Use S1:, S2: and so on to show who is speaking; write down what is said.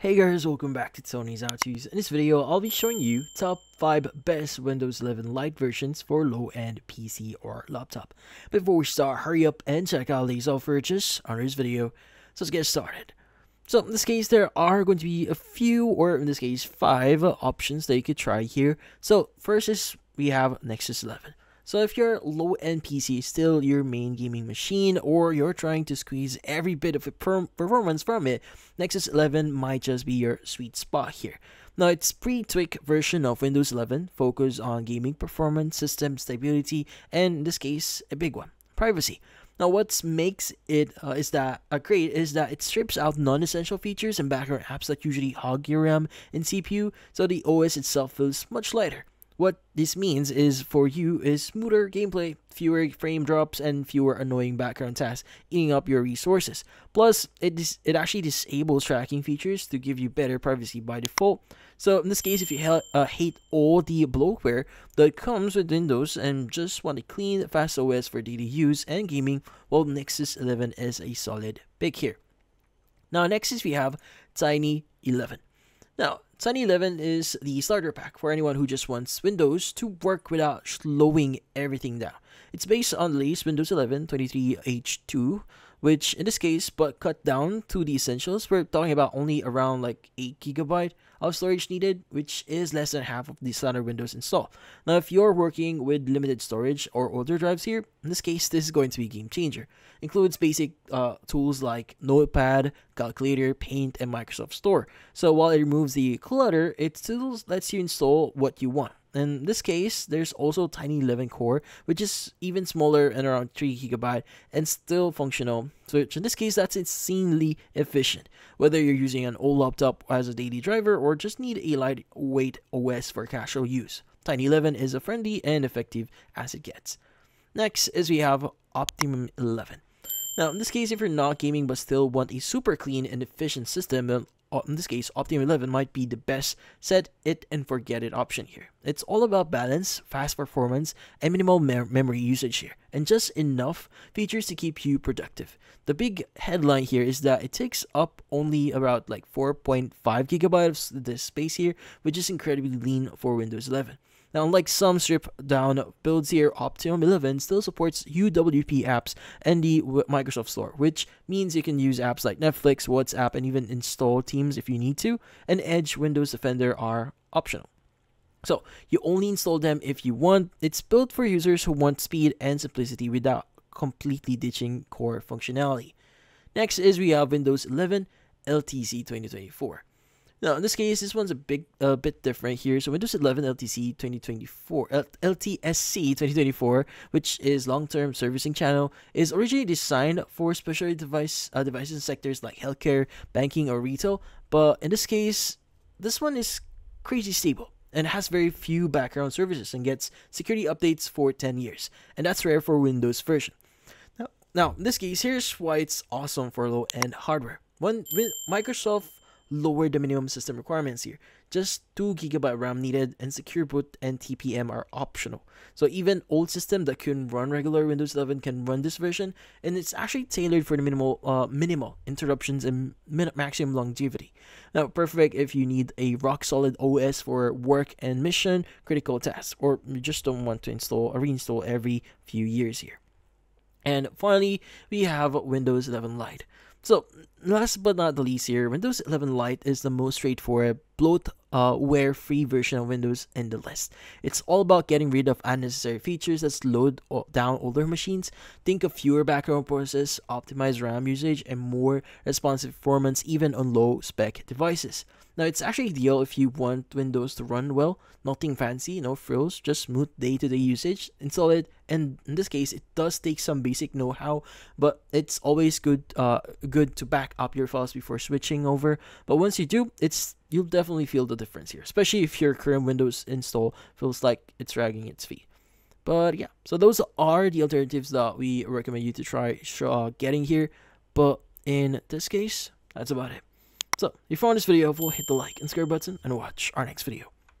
S1: Hey guys, welcome back to Tony's How To's. In this video, I'll be showing you top 5 best Windows 11 Lite versions for low-end PC or laptop. Before we start, hurry up and check out these offers under this video. So let's get started. So in this case, there are going to be a few, or in this case, 5 options that you could try here. So first is we have Nexus 11. So if your low-end PC is still your main gaming machine or you're trying to squeeze every bit of performance from it, Nexus 11 might just be your sweet spot here. Now it's pre-tweaked version of Windows 11 focused on gaming performance, system stability, and in this case, a big one, privacy. Now, what makes it uh, is that uh, great is that it strips out non-essential features and background apps that usually hog your RAM and CPU, so the OS itself feels much lighter. What this means is for you is smoother gameplay, fewer frame drops, and fewer annoying background tasks eating up your resources. Plus, it it actually disables tracking features to give you better privacy by default. So in this case, if you uh, hate all the bloatware that comes with Windows and just want a clean, fast OS for daily use and gaming, well, Nexus 11 is a solid pick here. Now, next is we have Tiny 11. Now, Tiny 11 is the starter pack for anyone who just wants Windows to work without slowing everything down. It's based on the latest Windows 11 23H2, which in this case, but cut down to the essentials, we're talking about only around like 8GB of storage needed, which is less than half of the standard Windows install. Now, if you're working with limited storage or older drives here, in this case, this is going to be game changer. Includes basic uh, tools like Notepad, Calculator, Paint, and Microsoft Store. So while it removes the clutter, it still lets you install what you want. In this case, there's also Tiny 11 Core, which is even smaller and around 3 gigabyte and still functional. So in this case, that's insanely efficient. Whether you're using an old laptop as a daily driver or just need a lightweight OS for casual use, Tiny 11 is as friendly and effective as it gets. Next is we have Optimum 11. Now, in this case, if you're not gaming but still want a super clean and efficient system, uh, in this case, Optimum 11 might be the best set it and forget it option here. It's all about balance, fast performance, and minimal me memory usage here, and just enough features to keep you productive. The big headline here is that it takes up only about like 4.5 gigabytes of this space here, which is incredibly lean for Windows 11. Now, unlike some stripped down builds here, Optimum 11 still supports UWP apps and the Microsoft Store, which means you can use apps like Netflix, WhatsApp, and even install Teams if you need to, and Edge Windows Defender are optional. So, you only install them if you want. It's built for users who want speed and simplicity without completely ditching core functionality. Next is we have Windows 11 LTC 2024. Now, in this case, this one's a big, a bit different here. So Windows 11 LTC 2024, L LTSC 2024, which is long-term servicing channel, is originally designed for special device uh, devices sectors like healthcare, banking, or retail. But in this case, this one is crazy stable and has very few background services and gets security updates for 10 years. And that's rare for Windows version. Now, now in this case, here's why it's awesome for low-end hardware. One, Microsoft lower the minimum system requirements here. Just 2 GB RAM needed and secure boot and TPM are optional. So even old system that can run regular Windows 11 can run this version and it's actually tailored for the minimal uh, minimal interruptions and min maximum longevity. Now perfect if you need a rock solid OS for work and mission critical tasks or you just don't want to install or reinstall every few years here. And finally, we have Windows 11 Lite. So, last but not the least here, Windows 11 Lite is the most straightforward, bloatware uh, free version of Windows in the list. It's all about getting rid of unnecessary features that slow down older machines. Think of fewer background processes, optimized RAM usage, and more responsive performance even on low spec devices. Now, it's actually ideal if you want Windows to run well, nothing fancy, no frills, just smooth day-to-day usage. Install it, and in this case, it does take some basic know-how, but it's always good, uh, good to back up your files before switching over. But once you do, it's you'll definitely feel the difference here, especially if your current Windows install feels like it's dragging its feet. But yeah, so those are the alternatives that we recommend you to try getting here. But in this case, that's about it. So, if you found this video helpful, hit the like and subscribe button and watch our next video.